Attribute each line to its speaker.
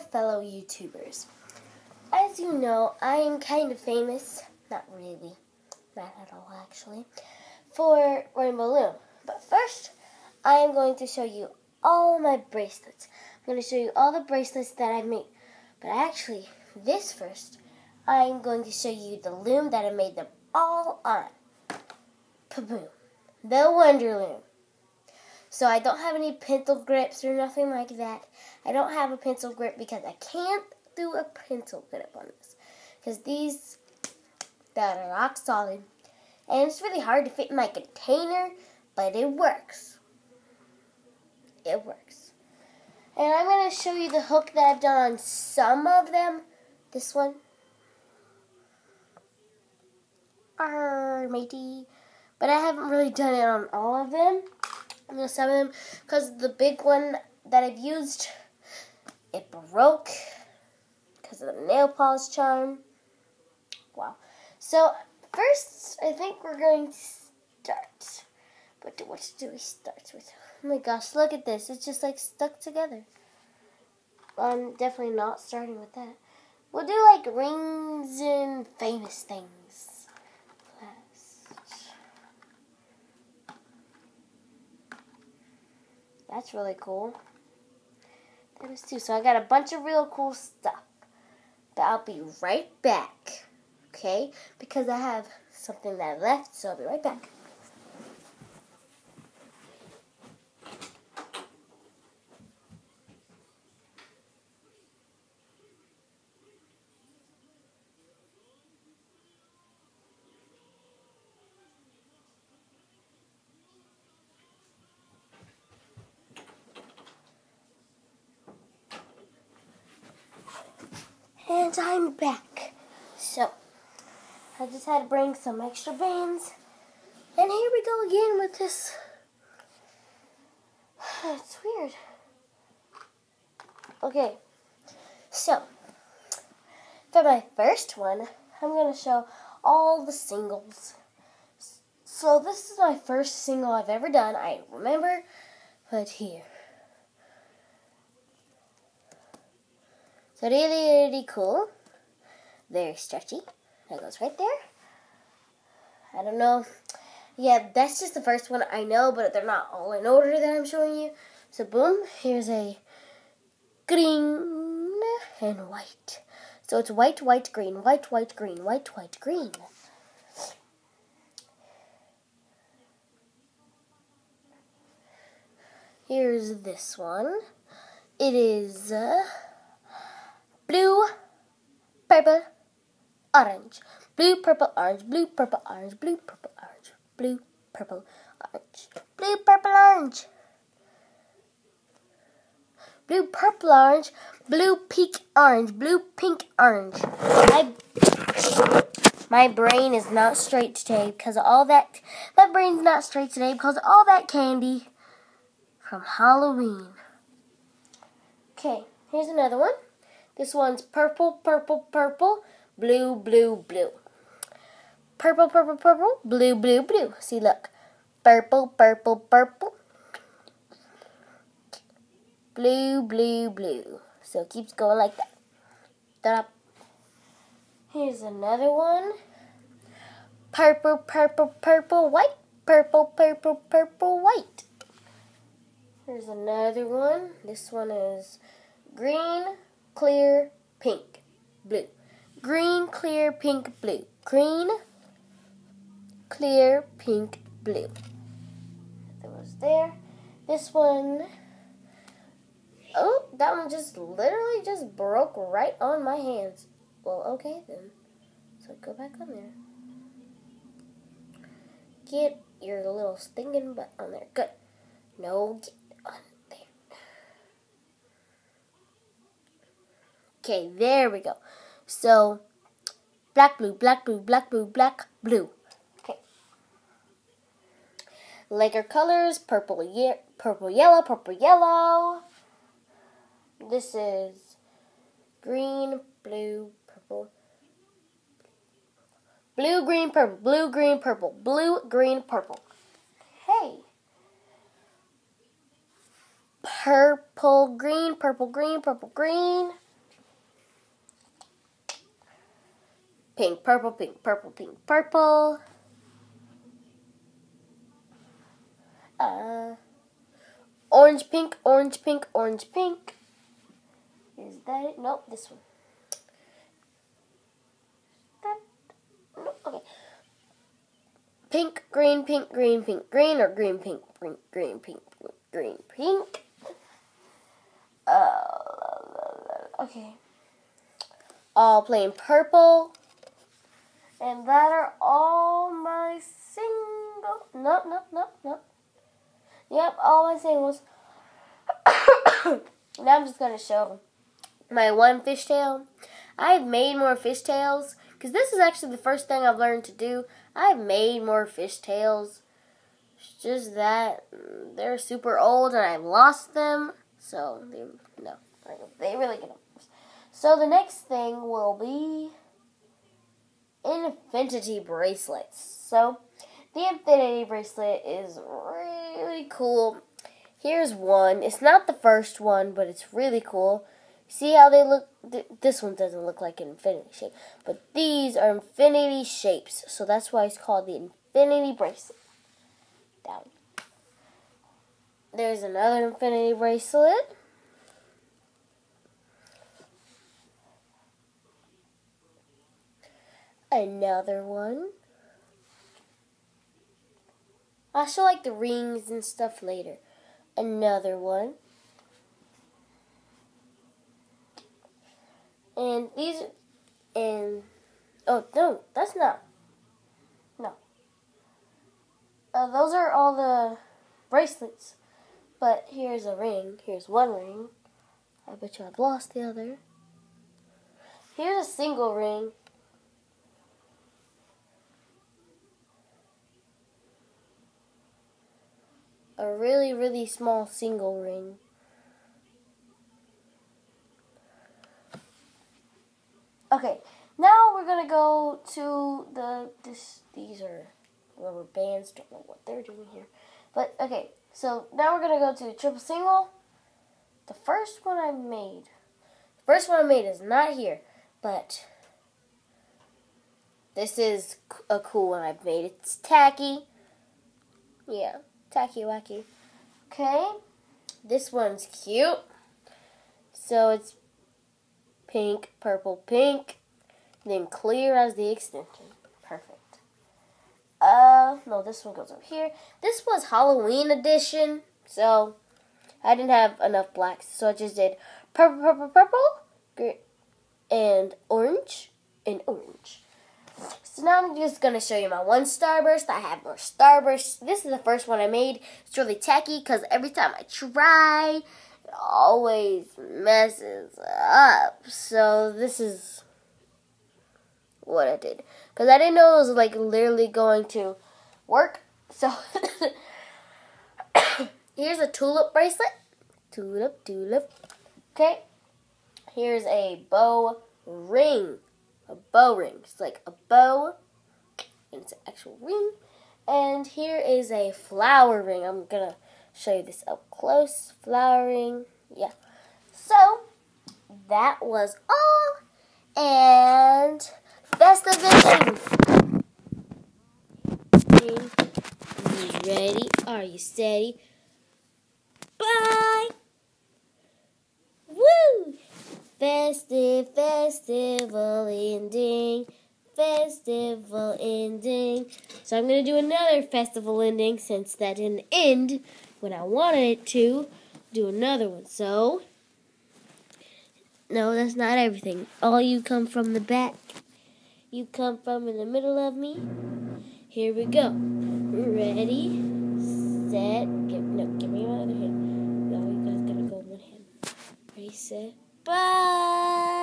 Speaker 1: fellow YouTubers. As you know, I am kind of famous, not really, not at all actually, for Rainbow Loom. But first, I am going to show you all my bracelets. I'm going to show you all the bracelets that I've made. But actually, this first, I'm going to show you the loom that I made them all on. Paboom. The Wonder Loom. So I don't have any pencil grips or nothing like that. I don't have a pencil grip because I can't do a pencil grip on this. Because these that are rock solid. And it's really hard to fit in my container, but it works. It works. And I'm going to show you the hook that I've done on some of them. This one. Arr, matey. But I haven't really done it on all of them. I'm going to them because the big one that I've used, it broke because of the nail polish charm. Wow. So first, I think we're going to start. But what do we start with? Oh my gosh, look at this. It's just like stuck together. I'm definitely not starting with that. We'll do like rings and famous things. That's really cool. That is too. So I got a bunch of real cool stuff. But I'll be right back. Okay? Because I have something that left, so I'll be right back. And I'm back. So, I just had to bring some extra bands. And here we go again with this. It's weird. Okay, so for my first one, I'm going to show all the singles. So this is my first single I've ever done. I remember, but here. So really, really cool. Very stretchy. That goes right there. I don't know. Yeah, that's just the first one I know, but they're not all in order that I'm showing you. So boom, here's a green and white. So it's white, white, green, white, white, green, white, white, green. Here's this one. It is... Uh, blue, purple, orange, blue, purple, orange, blue, purple, orange, blue, purple, orange, blue, purple, orange, blue, purple, orange, blue, purple, orange, blue, pink, orange, blue, pink, orange. My, my brain is not straight today because all that. My brain's not straight today because all that candy from Halloween. Okay, here's another one. This one's purple, purple, purple, blue, blue, blue. Purple, purple, purple, blue, blue, blue. See, look. Purple, purple, purple. Blue, blue, blue. So it keeps going like that. Here's another one. Purple, purple, purple, white. Purple, purple, purple, white. Here's another one. This one is green, clear, pink, blue. Green, clear, pink, blue. Green, clear, pink, blue. That was there. This one, oh, that one just literally just broke right on my hands. Well, okay then. So go back on there. Get your little stinking butt on there. Good. No, get Okay, there we go. So, black, blue, black, blue, black, blue, black, blue. Okay. Laker colors, purple, ye purple, yellow, purple, yellow. This is green, blue, purple. Blue, green, purple, blue, green, purple, blue, green, purple. Hey. Purple, green, purple, green, purple, green. Pink, purple, pink, purple, pink, purple. Uh, orange, pink, orange, pink, orange, pink. Is that it? Nope, this one. That, no, okay. Pink, green, pink, green, pink, green, or green, pink, green, green, pink, green, pink. Uh, okay. All plain purple. And that are all my single. Nope, nope, nope, nope. Yep, all my singles. now I'm just going to show my one fishtail. I've made more fishtails because this is actually the first thing I've learned to do. I've made more fishtails. It's just that they're super old and I've lost them. So, they, no, they really get them. So the next thing will be infinity bracelets. So the infinity bracelet is really cool. Here's one. It's not the first one, but it's really cool. See how they look? This one doesn't look like an infinity shape, but these are infinity shapes. So that's why it's called the infinity bracelet. Down. There's another infinity bracelet. Another one. I'll show like the rings and stuff later. Another one. And these, and, oh, no, that's not, no. Uh, those are all the bracelets. But here's a ring. Here's one ring. I bet you I've lost the other. Here's a single ring. A really, really small single ring. Okay, now we're gonna go to the this. These are rubber bands. Don't know what they're doing here, but okay. So now we're gonna go to the triple single. The first one I made. The first one I made is not here, but this is a cool one I've made. It's tacky. Yeah. Tacky wacky. Okay. This one's cute. So it's pink, purple, pink, then clear as the extension. Perfect. Uh, no, this one goes over here. This was Halloween edition, so I didn't have enough blacks, so I just did purple, purple, purple, green, and orange, and orange. So now I'm just going to show you my one starburst. I have more starbursts. This is the first one I made. It's really tacky because every time I try, it always messes up. So this is what I did. Because I didn't know it was like literally going to work. So here's a tulip bracelet. Tulip, tulip. Okay. Here's a bow ring a bow ring. It's like a bow, and it's an actual ring. And here is a flower ring. I'm gonna show you this up close. Flower ring, yeah. So that was all, and best of the Are you ready? Are you steady? Bye. Festive, festival ending, festival ending. So I'm going to do another festival ending since that didn't end when I wanted it to. Do another one. So, no, that's not everything. All you come from the back, you come from in the middle of me. Here we go. Ready, set, give, no, give me my other hand. No, you guys gotta go one hand. Ready, set, Bye.